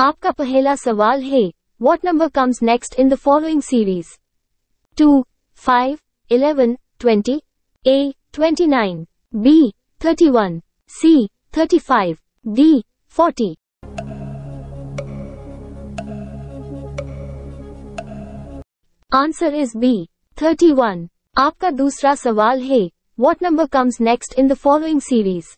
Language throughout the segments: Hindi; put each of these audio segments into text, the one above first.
आपका पहला सवाल है what number comes next in the following series two five eleven twenty A twenty nine B thirty one C thirty five D forty answer is B thirty one आपका दूसरा सवाल है what number comes next in the following series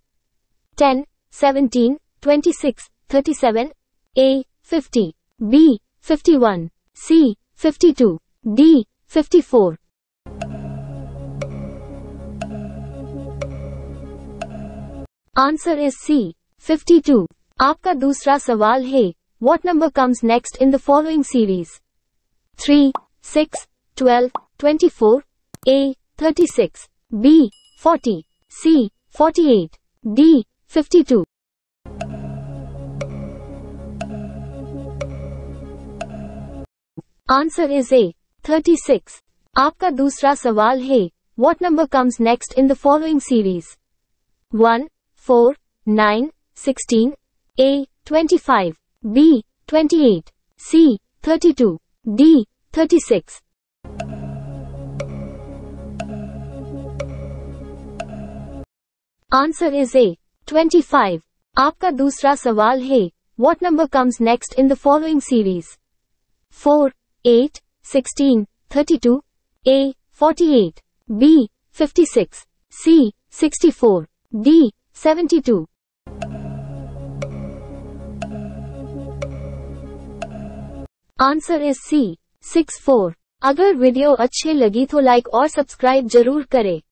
10, 17, 26, 37, A, 50, B, 51, C, 52, D, 54. Answer is C, 52. आपका दूसरा सवाल है What number comes next in the following series? 3, 6, 12, 24, A, 36, B, 40, C, 48, D, 52. 'Answer is A. 36. आपका दूसरा सवाल है what number comes next in the following series one four nine sixteen A twenty five B twenty eight C thirty two D thirty six answer is A twenty five आपका दूसरा सवाल है what number comes next in the following series four eight sixteen thirty two A forty eight B fifty six C sixty four D seventy two answer is C sixty four अगर वीडियो अच्छे लगी तो लाइक और सब्सक्राइब ज़रूर करें।